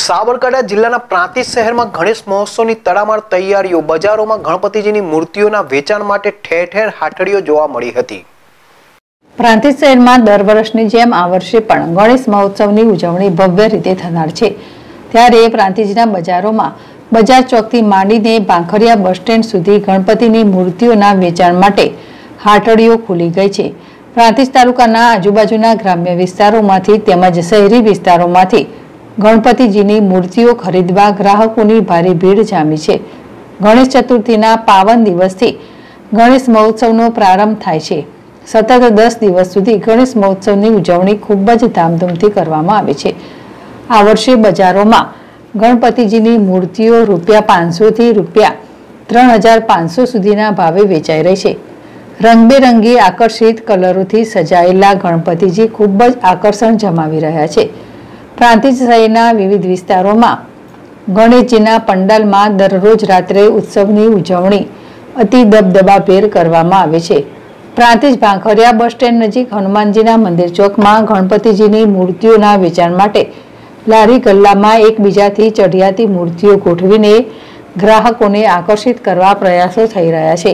સાબરકાંઠા જિલ્લાના પ્રાંતિજ શહેરમાં ગણેશ મહોત્સવની તડામાર તૈયારીઓ બજારોમાં ગણપતિજીની મૂર્તિઓના વેચાણ માટે ઠેર ઠેર હાટડીઓ જોવા મળી હતી. પ્રાંતિજ શહેરમાં દર વર્ષની જેમ આ વર્ષે પણ ગણેશ મહોત્સવની ઉજવણી ભવ્ય રીતે થનાર છે. ત્યારે પ્રાંતિજના બજારોમાં બજાર ચોકથી માંડીને ભાંખરિયા બસ સ્ટેન્ડ સુધી ગણપતિની મૂર્તિઓના વેચાણ માટે હાટડીઓ ખુલી ગઈ છે. પ્રાંતિજ તાલુકાના આજુબાજુના ગ્રામ્ય વિસ્તારોમાંથી તેમજ શહેરી વિસ્તારોમાંથી ગણપતિજીની મૂર્તિઓ ખરીદવા ગ્રાહકોની ભારે ભીડ જામી છે. ગણેશ ચતુર્થીના પાવન દિવસથી ગણેશ મહોત્સવનો પ્રારંભ થાય છે. સતત દસ દિવસ સુધી ગણેશ મહોત્સવની ઉજવણી ખૂબ જ ધામધૂમથી કરવામાં આવે છે. આ વર્ષે બજારોમાં ગણપતિજીની મૂર્તિઓ રૂપિયા પાંચસોથી રૂપિયા ત્રણ હજાર પાંચસો સુધીના ભાવે વેચાઈ રહી છે. રંગબેરંગી આકર્ષિત કલરોથી સજાયેલા ગણપતિજી ખૂબ જ આકર્ષણ જમાવી રહ્યા છે. પ્રાંતિજ શહેરના વિવિધ વિસ્તારોમાં ગણેશજીના પંડાલમાં દરરોજ રાત્રે ઉત્સવની ઉજવણી અતિ દબદબાભેર કરવામાં આવે છે. પ્રાંતિજ ભાંખરિયા બસ સ્ટેન્ડ નજીક હનુમાનજીના મંદિર ચોકમાં ગણપતિજીની મૂર્તિઓના વેચાણ માટે લારી ગલ્લામાં એકબીજાથી ચઢિયાતી મૂર્તિઓ ગોઠવીને ગ્રાહકોને આકર્ષિત કરવા પ્રયાસો થઈ રહ્યા છે.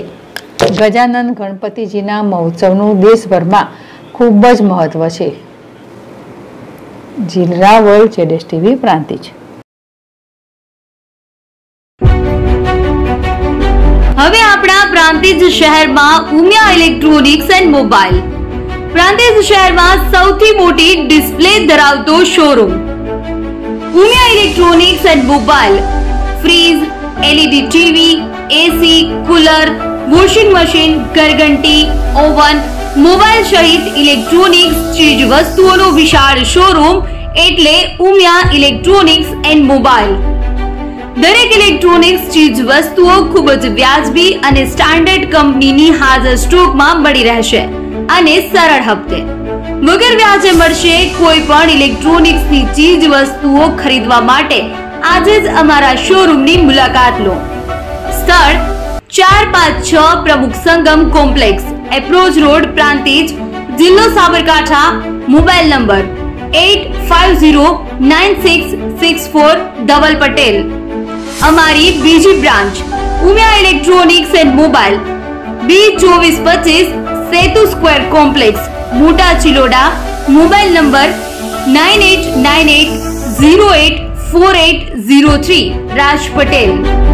ગજાનંદ ગણપતિજીના મહોત્સવનું દેશભરમાં ખૂબ જ મહત્વ છે. જિલ્લા વર્લ્ડ જેડેશ ટીવી પ્રાંતિજ હવે આપણા પ્રાંતિજ શહેરમાં Umiya electronics and mobile Prantij શહેરમાં સૌથી મોટી ડિસ્પ્લે ધરાવતો showroom Umiya electronics and mobile fridge LED TV AC cooler washing machine ઘરઘંટી oven mobile સહિત ઇલેક્ટ્રોનિક્સ ચીજ વસ્તુઓનો વિશાળ શોરૂમ એટલે ઉમિયા ઇલેક્ટ્રોનિક્સ એન્ડ મોબાઈલ. દરેક ઇલેક્ટ્રોનિક્સ ચીજ વસ્તુઓ ખૂબ જ વ્યાજબી અને સ્ટાન્ડર્ડ કંપનીની હાજર સ્ટોકમાં મળી રહેશે અને સરળ હપ્તે. વગર વ્યાજે મળશે કોઈ પણ ઇલેક્ટ્રોનિક્સની ચીજ વસ્તુઓ ખરીદવા માટે. આજે જ અમારા શોરૂમની મુલાકાત લો. સ્થળ ચાર પાંચ છ Pramukh Sangam complex. Approach road Prantij જિલ્લો Sabarkantha mobile number eight five zero nine six six four Dhaval Patel અમારી બીજી branch Umiya electronics and mobile B ચોવીસ પચીસ Setu square complex Mota Chiloda mobile number nine eight nine eight zero eight four eight zero three Raj Patel